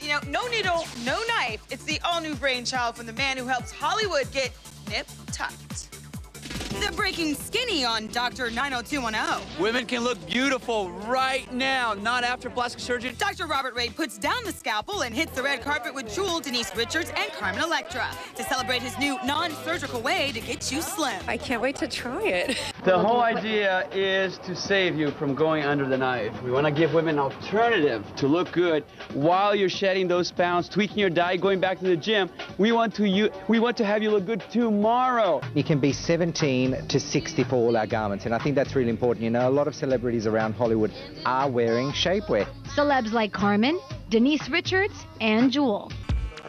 You know, no needle, no knife. It's the all-new brainchild from the man who helps Hollywood get nip-tucked. The breaking skinny on Dr. 90210. Women can look beautiful right now, not after plastic surgery. Dr. Robert Wade puts down the scalpel and hits the red carpet with Jewel, Denise Richards, and Carmen Electra to celebrate his new non-surgical way to get you slim. I can't wait to try it. The whole idea is to save you from going under the knife. We want to give women an alternative to look good while you're shedding those pounds, tweaking your diet, going back to the gym. We want to you we want to have you look good tomorrow. It can be 17 to 60 for all our garments, and I think that's really important. You know, a lot of celebrities around Hollywood are wearing shapewear. Celebs like Carmen, Denise Richards, and Jewel.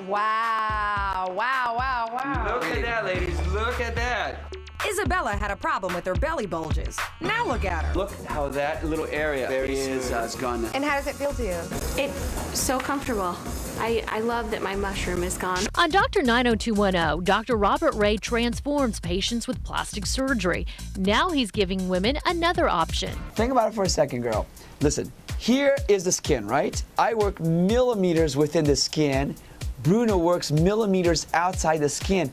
Wow, wow, wow, wow. Look at that, ladies. Look at that. Isabella had a problem with her belly bulges. Now look at her. Look how that little area there is uh, is gone. And how does it feel to you? It's so comfortable. I, I love that my mushroom is gone. On Dr. 90210, Dr. Robert Rey transforms patients with plastic surgery. Now he's giving women another option. Think about it for a second, girl. Listen, here is the skin, right? I work millimeters within the skin. Bruno works millimeters outside the skin.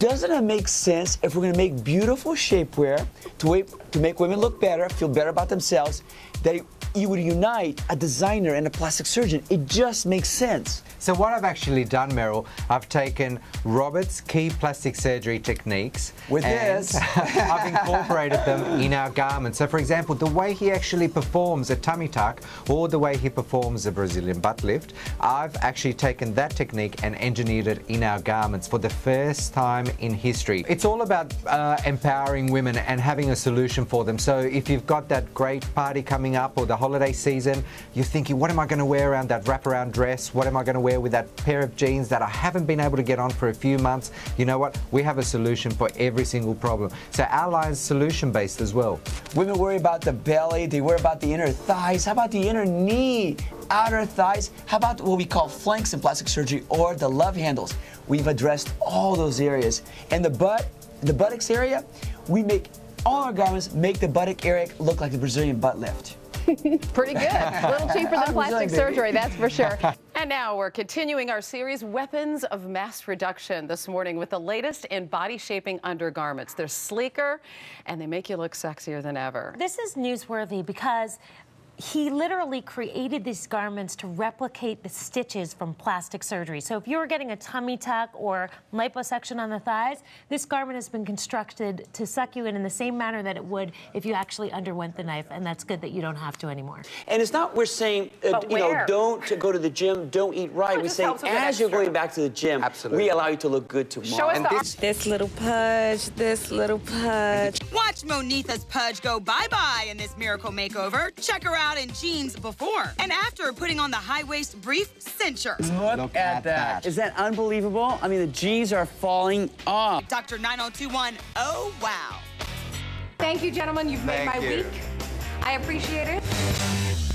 Doesn't it make sense if we're going to make beautiful shapewear to, wait, to make women look better, feel better about themselves, that you would unite a designer and a plastic surgeon? It just makes sense. So what I've actually done, Meryl, I've taken Robert's key plastic surgery techniques. With and this. I've incorporated them in our garments. So for example, the way he actually performs a tummy tuck or the way he performs a Brazilian butt lift, I've actually taken that technique and engineered it in our garments for the first time in history. It's all about uh, empowering women and having a solution for them. So if you've got that great party coming up or the holiday season, you're thinking, what am I going to wear around that wraparound dress? What am I going to wear with that pair of jeans that I haven't been able to get on for a few months? You know what? We have a solution for every single problem. So our line's solution based as well. Women worry about the belly, they worry about the inner thighs. How about the inner knee, outer thighs? How about what we call flanks in plastic surgery or the love handles? We've addressed all those areas. And the butt, the buttocks area, we make all our garments make the buttock area look like the Brazilian butt lift. Pretty good. A little cheaper than plastic surgery, that's for sure. And now we're continuing our series, Weapons of Mass Reduction, this morning with the latest in body shaping undergarments. They're sleeker and they make you look sexier than ever. This is newsworthy because he literally created these garments to replicate the stitches from plastic surgery. So if you were getting a tummy tuck or liposuction on the thighs, this garment has been constructed to suck you in in the same manner that it would if you actually underwent the knife, and that's good that you don't have to anymore. And it's not we're saying, uh, you know, don't go to the gym, don't eat right. it we just say helps with an as you're going back to the gym, Absolutely. we allow you to look good tomorrow. Show us And this- This little pudge, this little pudge. Watch Monitha's pudge go bye-bye in this miracle makeover. Check her out in jeans before and after putting on the high-waist brief cincher. Look, Look at, at that. that. Is that unbelievable? I mean, the G's are falling off. Dr. 9021, oh wow. Thank you, gentlemen. You've made my you. week. I appreciate it.